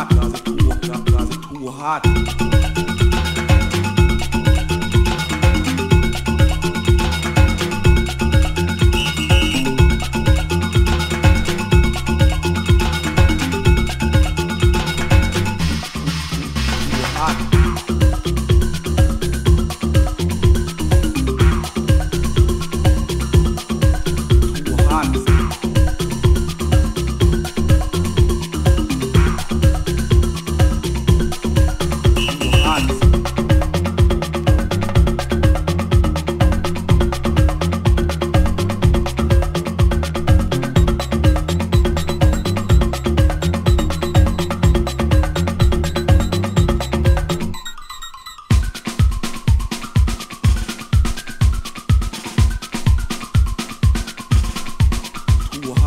hot, cause it's too, cause it's too hot. Too hot.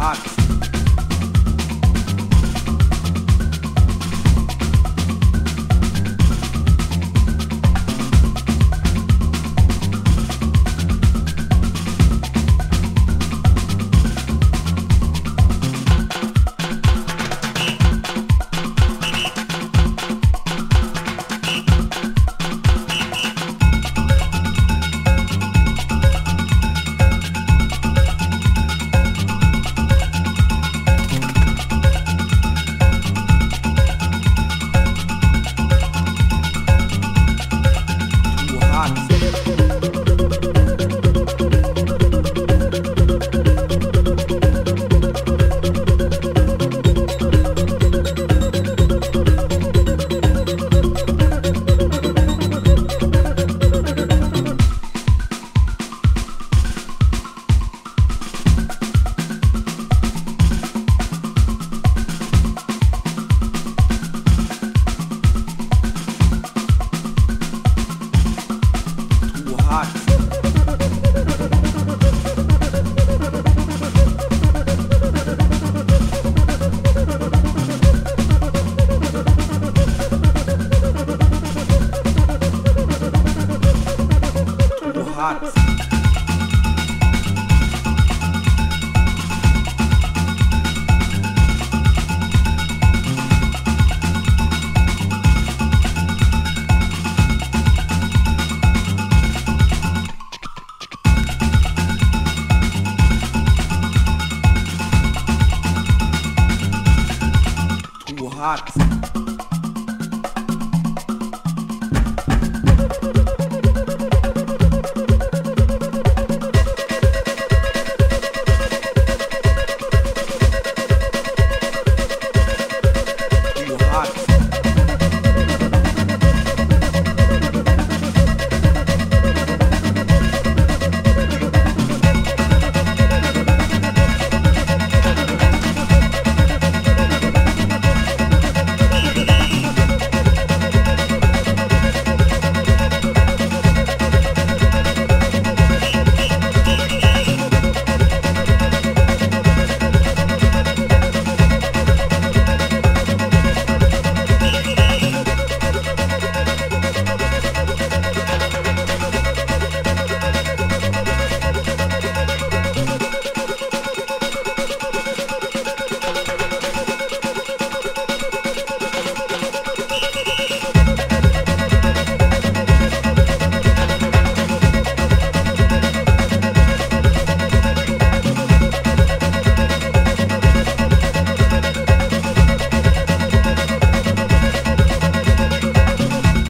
podcast. rápido.